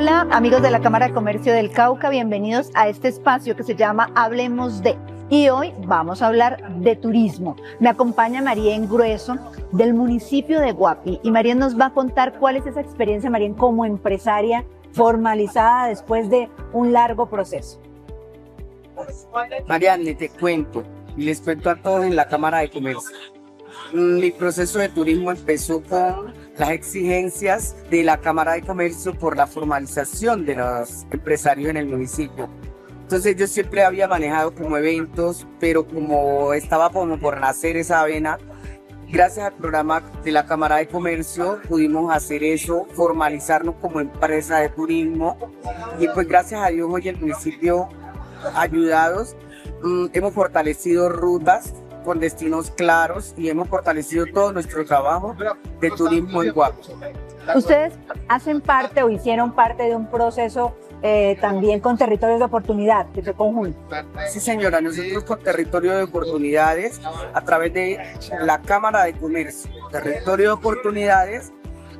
Hola amigos de la Cámara de Comercio del Cauca, bienvenidos a este espacio que se llama Hablemos de. Y hoy vamos a hablar de turismo. Me acompaña María Grueso del municipio de Guapi y María nos va a contar cuál es esa experiencia, María, como empresaria formalizada después de un largo proceso. Marianne, te cuento y les cuento a todos en la Cámara de Comercio. Mi proceso de turismo empezó con las exigencias de la Cámara de Comercio por la formalización de los empresarios en el municipio. Entonces yo siempre había manejado como eventos, pero como estaba como por nacer esa avena, gracias al programa de la Cámara de Comercio pudimos hacer eso, formalizarnos como empresa de turismo y pues gracias a Dios hoy el municipio ayudados mm, hemos fortalecido rutas con destinos claros y hemos fortalecido todo nuestro trabajo de turismo en Guapo. Ustedes hacen parte o hicieron parte de un proceso eh, también con territorios de oportunidad, que se conjunto. Sí, señora, nosotros con territorio de oportunidades, a través de la Cámara de Comercio, territorio de oportunidades,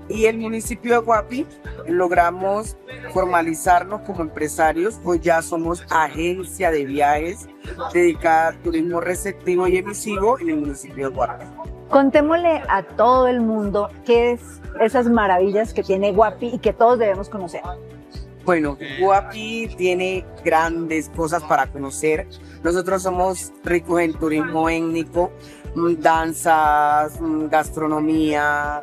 y el municipio de Guapi logramos formalizarnos como empresarios, pues ya somos agencia de viajes dedicada al turismo receptivo y emisivo en el municipio de Guapi. Contémosle a todo el mundo qué es esas maravillas que tiene Guapi y que todos debemos conocer. Bueno, Guapi tiene grandes cosas para conocer. Nosotros somos ricos en turismo étnico, danzas, gastronomía,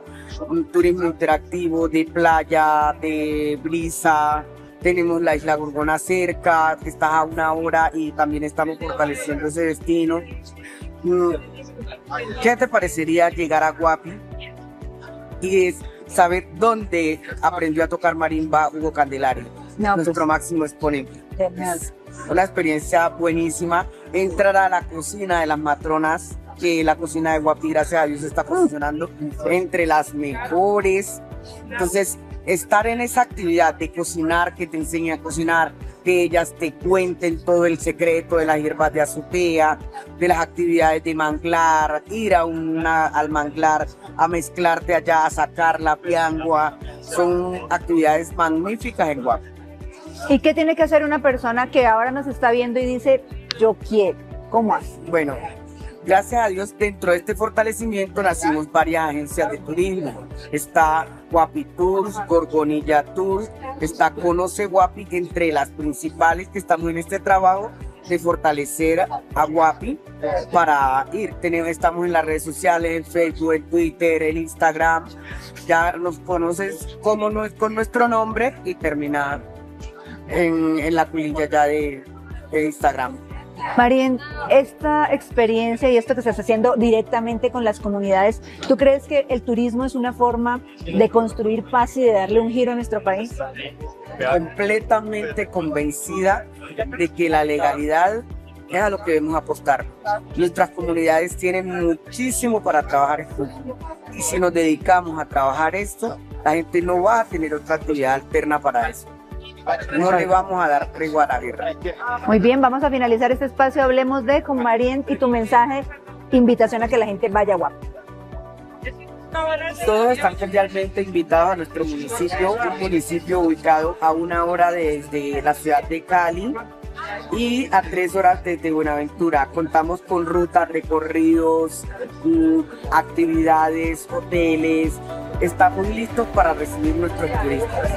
turismo interactivo de playa, de brisa. Tenemos la isla Gorgona cerca, que está a una hora y también estamos fortaleciendo ese destino. Mm, ¿Qué te parecería llegar a Guapi y saber dónde aprendió a tocar marimba Hugo Candelario, nuestro pues, máximo exponente? una experiencia buenísima. Entrar a la cocina de las matronas que la cocina de Guapi, gracias a Dios, está posicionando entre las mejores. Entonces, estar en esa actividad de cocinar, que te enseñen a cocinar, que ellas te cuenten todo el secreto de las hierbas de azotea, de las actividades de manglar, ir a una, al manglar a mezclarte allá, a sacar la piangua, son actividades magníficas en Guapi. ¿Y qué tiene que hacer una persona que ahora nos está viendo y dice, yo quiero? ¿Cómo hace? Bueno, gracias a Dios, dentro de este fortalecimiento nacimos varias agencias de turismo. Está Guapi Tours, Gorgonilla Tours, está Conoce Guapi, entre las principales que estamos en este trabajo de fortalecer a Guapi para ir. Tenemos, estamos en las redes sociales, en Facebook, en Twitter, en Instagram. Ya nos conoces como no con nuestro nombre y terminar en, la cuilla ya de Instagram. Marien, esta experiencia y esto que estás haciendo directamente con las comunidades, ¿tú crees que el turismo es una forma de construir paz y de darle un giro a nuestro país? Completamente convencida de que la legalidad es a lo que debemos apostar. Nuestras comunidades tienen muchísimo para trabajar esto. Y si nos dedicamos a trabajar esto, la gente no va a tener otra actividad alterna para eso. No le vamos a dar tregua a la guerra. Muy bien, vamos a finalizar este espacio. Hablemos de con Marien y tu mensaje, invitación a que la gente vaya guapo. Todos están cordialmente invitados a nuestro municipio, un municipio ubicado a una hora desde la ciudad de Cali y a tres horas desde Buenaventura. Contamos con rutas, recorridos, mm, actividades, hoteles. Estamos listos para recibir nuestros turistas.